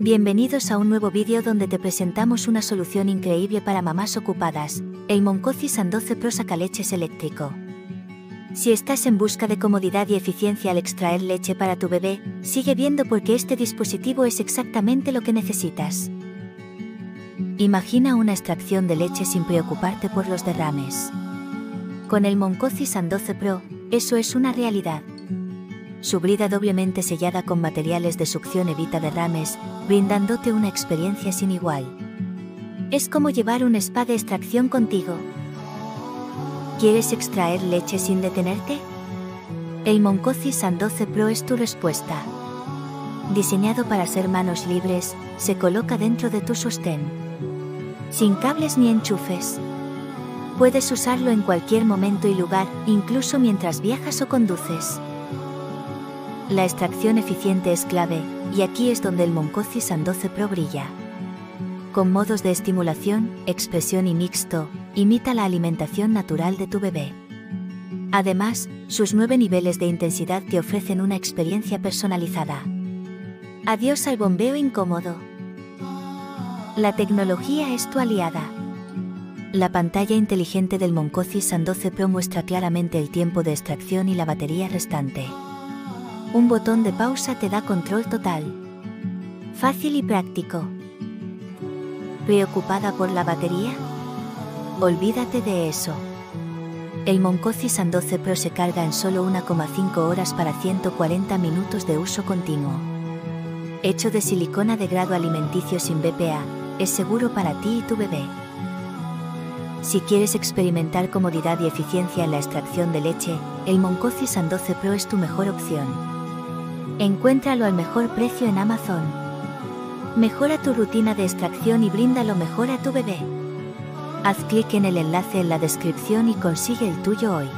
Bienvenidos a un nuevo vídeo donde te presentamos una solución increíble para mamás ocupadas, el Moncosi San 12 Pro Sacaleches eléctrico. Si estás en busca de comodidad y eficiencia al extraer leche para tu bebé, sigue viendo porque este dispositivo es exactamente lo que necesitas. Imagina una extracción de leche sin preocuparte por los derrames. Con el Moncosi San 12 Pro, eso es una realidad. Su brida doblemente sellada con materiales de succión evita derrames, brindándote una experiencia sin igual. Es como llevar un spa de extracción contigo. ¿Quieres extraer leche sin detenerte? El Moncosi San 12 Pro es tu respuesta. Diseñado para ser manos libres, se coloca dentro de tu sostén. Sin cables ni enchufes. Puedes usarlo en cualquier momento y lugar, incluso mientras viajas o conduces. La extracción eficiente es clave, y aquí es donde el Moncosi San 12 Pro brilla. Con modos de estimulación, expresión y mixto, imita la alimentación natural de tu bebé. Además, sus nueve niveles de intensidad te ofrecen una experiencia personalizada. Adiós al bombeo incómodo. La tecnología es tu aliada. La pantalla inteligente del Moncosi San 12 Pro muestra claramente el tiempo de extracción y la batería restante. Un botón de pausa te da control total. Fácil y práctico. ¿Preocupada por la batería? Olvídate de eso. El Moncosi San 12 Pro se carga en solo 1,5 horas para 140 minutos de uso continuo. Hecho de silicona de grado alimenticio sin BPA, es seguro para ti y tu bebé. Si quieres experimentar comodidad y eficiencia en la extracción de leche, el Moncosi San 12 Pro es tu mejor opción. Encuéntralo al mejor precio en Amazon. Mejora tu rutina de extracción y brinda lo mejor a tu bebé. Haz clic en el enlace en la descripción y consigue el tuyo hoy.